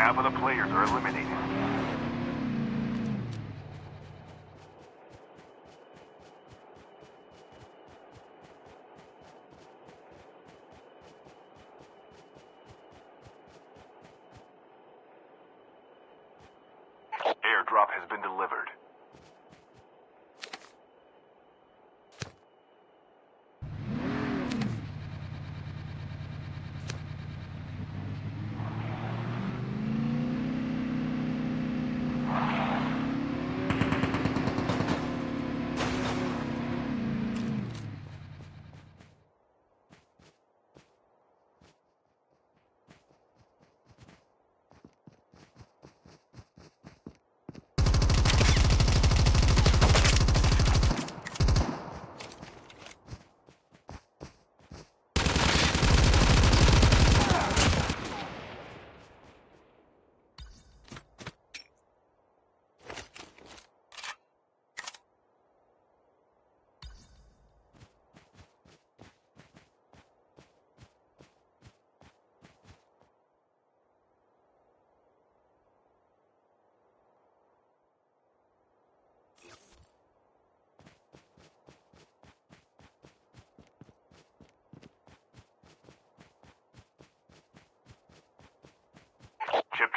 Half of the players are eliminated. Airdrop has been delivered. Chip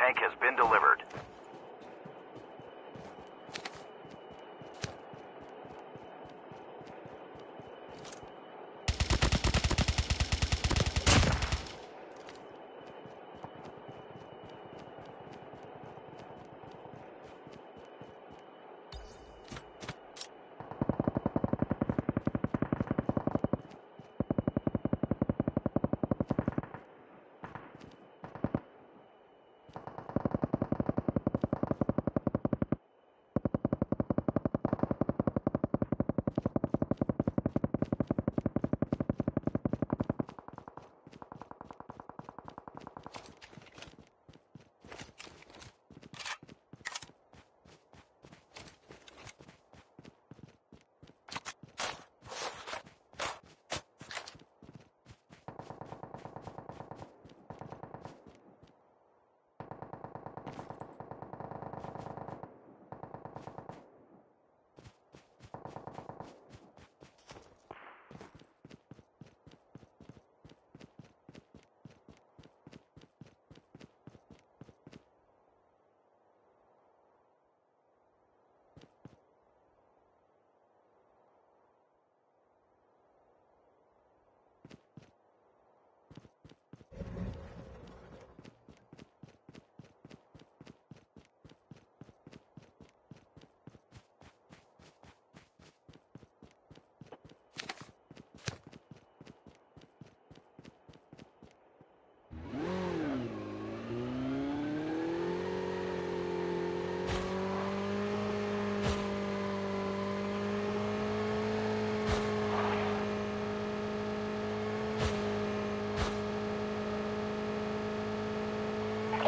Tank has been delivered.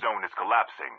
zone is collapsing.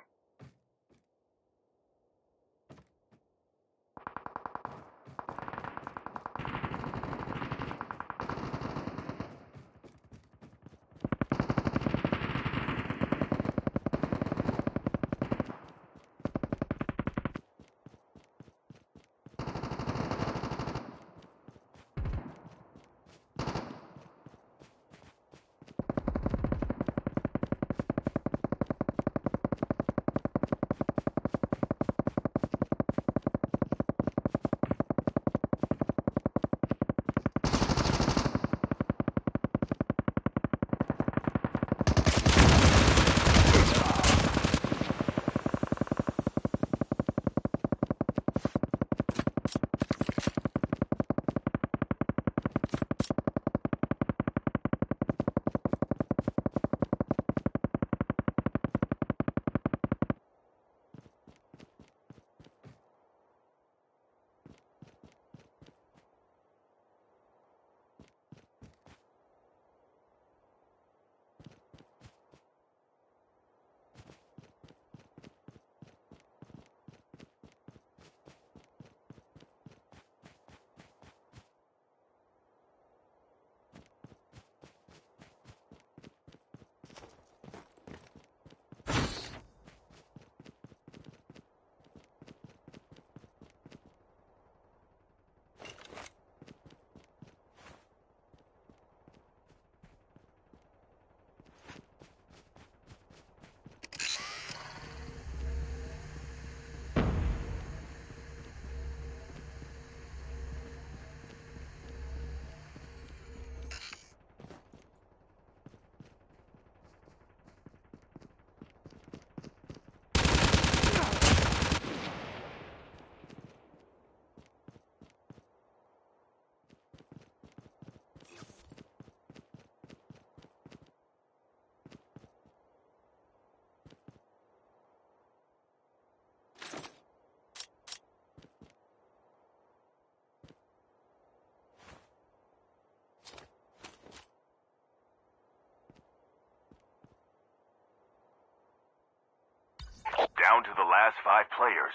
Down to the last five players.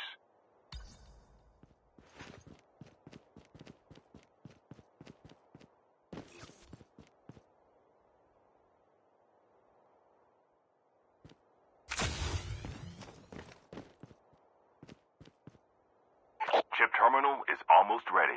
Chip terminal is almost ready.